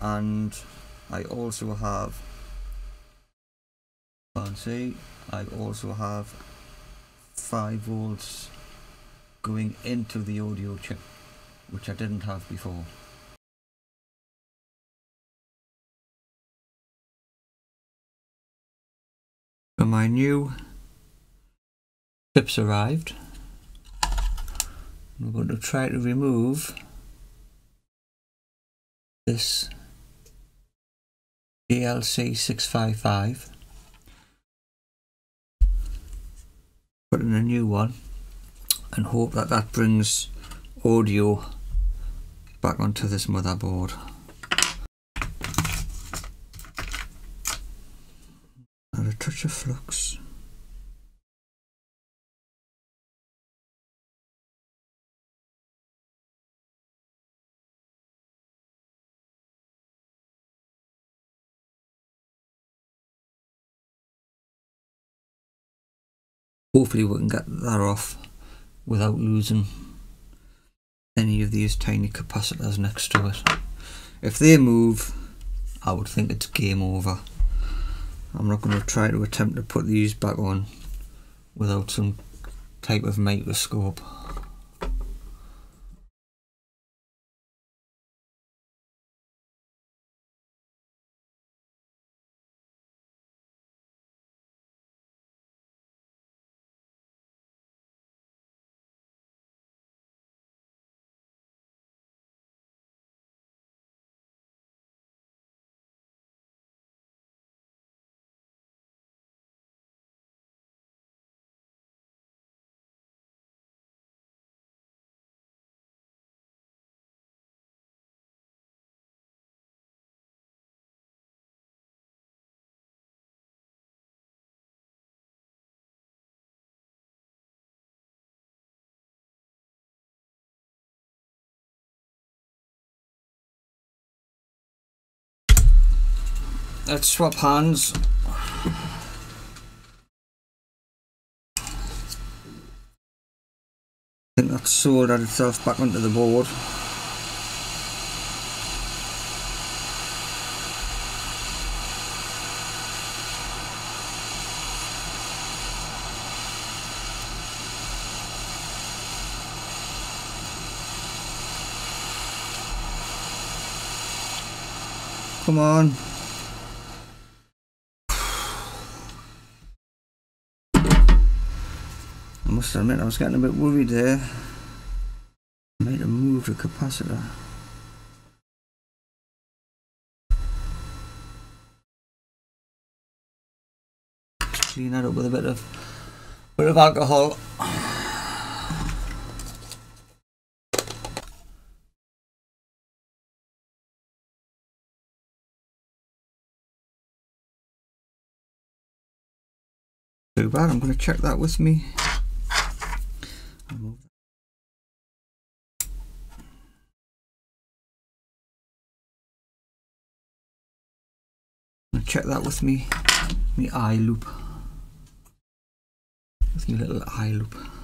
and I also have see I also have 5 volts going into the audio chip which I didn't have before. So my new chips arrived. I'm going to try to remove this ALC 655 put in a new one and hope that that brings audio back onto this motherboard. And a touch of flux hopefully we can get that off without losing any of these tiny capacitors next to it. If they move I would think it's game over. I'm not going to try to attempt to put these back on without some type of microscope Let's swap hands. I think that's soldered itself back onto the board. Come on. Must admit I was getting a bit worried there. Might have moved the capacitor. Clean that up with a bit of bit of alcohol. Too bad, I'm going to check that with me. Check that with me, me eye loupe, with me little eye loupe.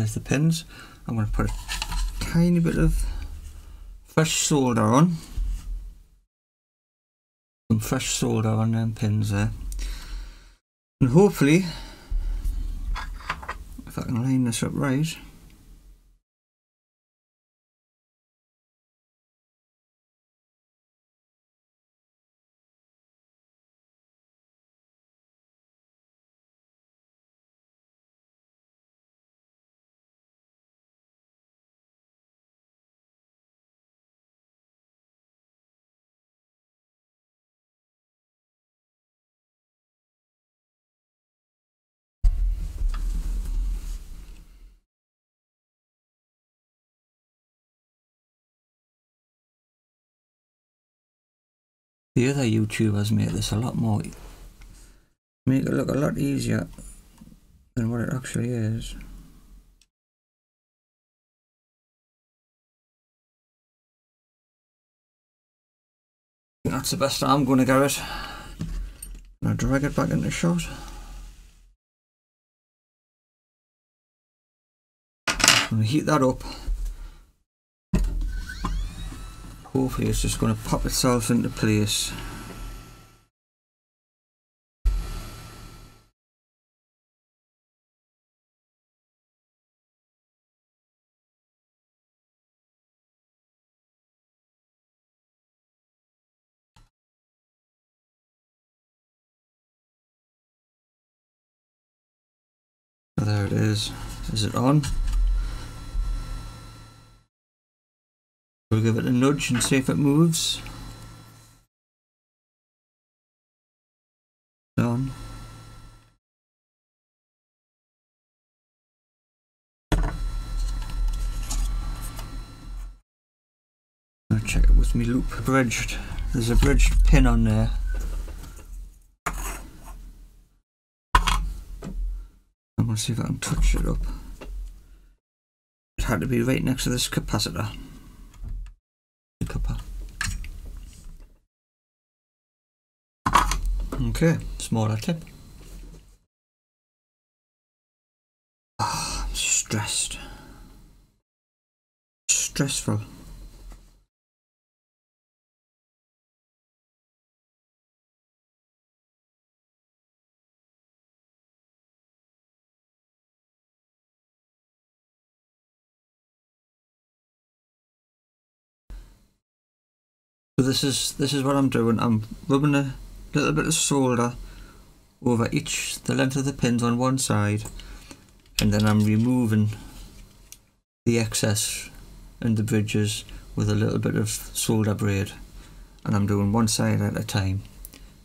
There's the pins. I'm going to put a tiny bit of fresh solder on. Some fresh solder on them pins there. And hopefully, if I can line this up right, The other YouTubers make this a lot more, make it look a lot easier than what it actually is. That's the best I'm going to get it. Now drag it back into shot. I'm going to heat that up. Hopefully it's just going to pop itself into place. There it is. Is it on? We'll give it a nudge and see if it moves. On. I'll check it with me loupe bridged. There's a bridged pin on there. I'm gonna see if I can touch it up. It had to be right next to this capacitor. Okay, smaller tip. Oh, I'm stressed. Stressful. So this is this is what I'm doing. I'm rubbing a little bit of solder over each the length of the pins on one side and then I'm removing the excess and the bridges with a little bit of solder braid and I'm doing one side at a time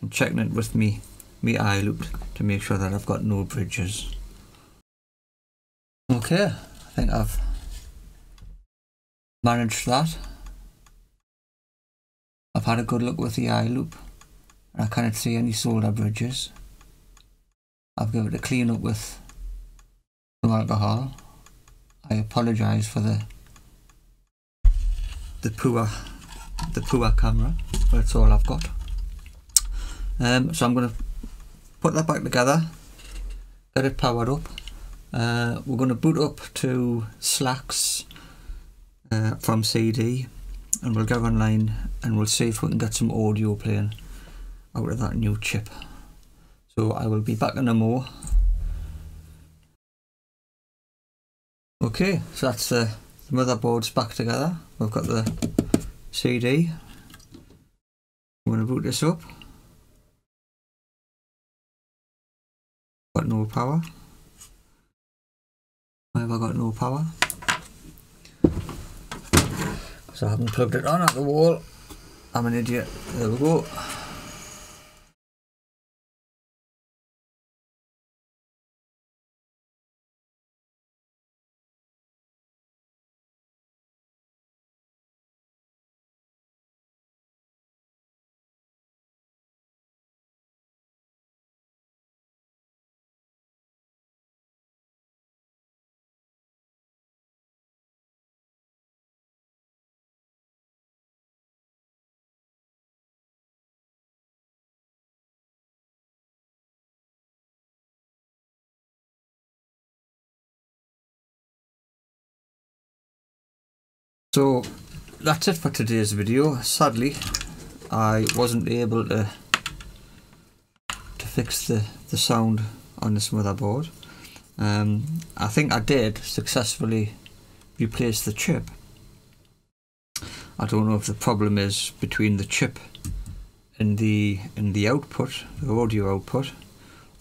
and checking it with me me eye loupe to make sure that I've got no bridges. Okay I think I've managed that. I've had a good look with the eye loupe and I cannot see any solder bridges. I've it a clean up with some alcohol. I apologise for the the poor the poor camera, but that's all I've got. Um, so I'm going to put that back together, get it powered up. Uh, we're going to boot up to Slax uh, from CD and we'll go online and we'll see if we can get some audio playing out of that new chip. So I will be back in a more. Okay, so that's the, the motherboards back together. We've got the CD. I'm going to boot this up. Got no power. Why have I got no power? Because I haven't plugged it on at the wall. I'm an idiot. There we go. So that's it for today's video. Sadly, I wasn't able to to fix the, the sound on this motherboard. Um, I think I did successfully replace the chip. I don't know if the problem is between the chip and the and the output, the audio output,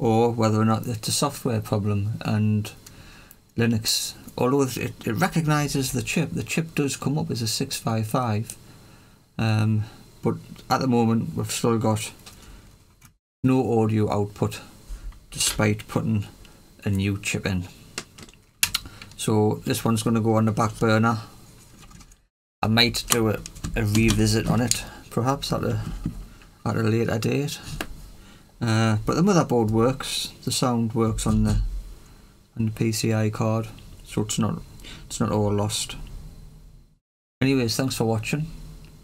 or whether or not it's a software problem and Linux although it, it recognises the chip, the chip does come up as a 655. Um, but at the moment, we've still got no audio output despite putting a new chip in. So this one's going to go on the back burner. I might do a, a revisit on it, perhaps at a, at a later date. Uh, but the motherboard works. The sound works on the on the PCI card, so it's not it's not all lost. Anyways, thanks for watching,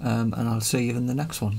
um, and I'll see you in the next one.